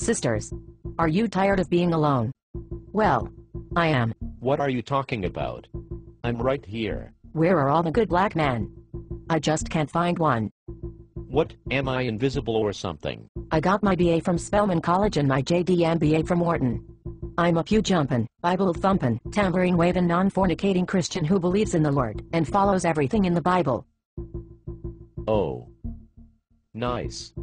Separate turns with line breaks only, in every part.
Sisters. Are you tired of being alone? Well, I am.
What are you talking about? I'm right here.
Where are all the good black men? I just can't find one.
What, am I invisible or something?
I got my BA from Spelman College and my JD MBA from Wharton. I'm a pew jumpin', Bible thumpin', tambourine waving, non fornicating Christian who believes in the Lord and follows everything in the Bible.
Oh. Nice.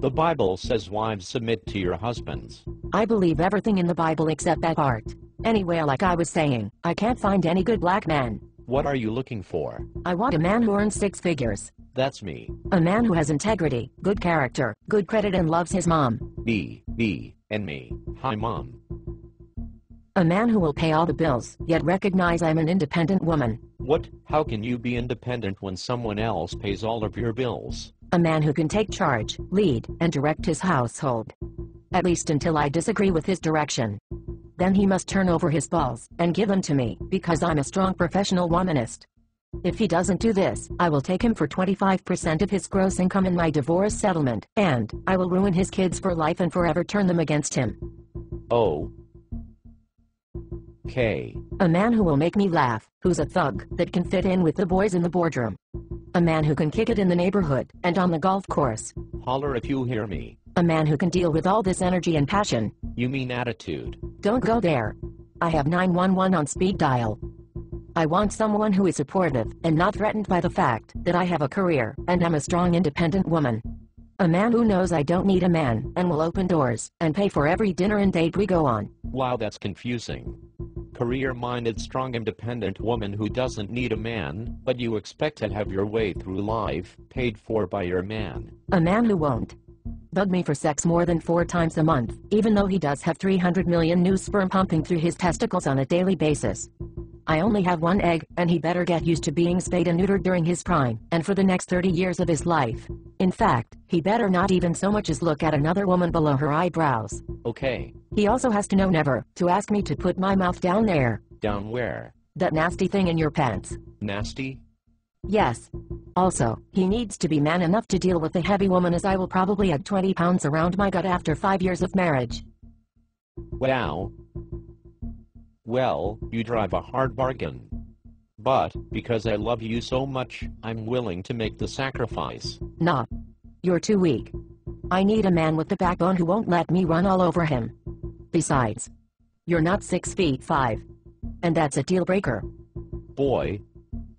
The Bible says wives submit to your husbands.
I believe everything in the Bible except that part. Anyway, like I was saying, I can't find any good black man.
What are you looking for?
I want a man who earns six figures.
That's me.
A man who has integrity, good character, good credit and loves his mom.
Me, me, and me. Hi mom.
A man who will pay all the bills, yet recognize I'm an independent woman.
What, how can you be independent when someone else pays all of your bills?
A man who can take charge, lead, and direct his household. At least until I disagree with his direction. Then he must turn over his balls and give them to me, because I'm a strong professional womanist. If he doesn't do this, I will take him for 25% of his gross income in my divorce settlement, and I will ruin his kids for life and forever turn them against him.
Oh. K.
A man who will make me laugh, who's a thug, that can fit in with the boys in the boardroom. A man who can kick it in the neighborhood, and on the golf course.
Holler if you hear me.
A man who can deal with all this energy and passion.
You mean attitude.
Don't go there. I have 911 on speed dial. I want someone who is supportive and not threatened by the fact that I have a career and am a strong independent woman. A man who knows I don't need a man and will open doors and pay for every dinner and date we go on.
Wow, that's confusing. Career minded, strong, independent woman who doesn't need a man, but you expect to have your way through life, paid for by your man.
A man who won't bug me for sex more than four times a month, even though he does have 300 million new sperm pumping through his testicles on a daily basis. I only have one egg, and he better get used to being spayed and neutered during his prime, and for the next 30 years of his life. In fact, he better not even so much as look at another woman below her eyebrows.
Okay.
He also has to know never to ask me to put my mouth down there.
Down where?
That nasty thing in your pants.
Nasty?
Yes. Also, he needs to be man enough to deal with a heavy woman as I will probably add 20 pounds around my gut after 5 years of marriage.
Wow. Well, you drive a hard bargain. But, because I love you so much, I'm willing to make the sacrifice.
Nah. You're too weak. I need a man with the backbone who won't let me run all over him. Besides, you're not 6 feet 5. And that's a deal breaker.
Boy,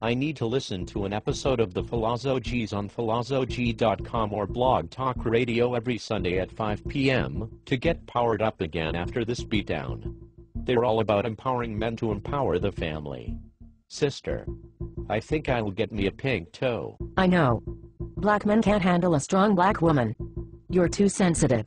I need to listen to an episode of the Philosophies on philosophy.com or Blog Talk Radio every Sunday at 5 p.m. to get powered up again after this beatdown. They're all about empowering men to empower the family. Sister, I think I will get me a pink toe.
I know. Black men can't handle a strong black woman. You're too sensitive.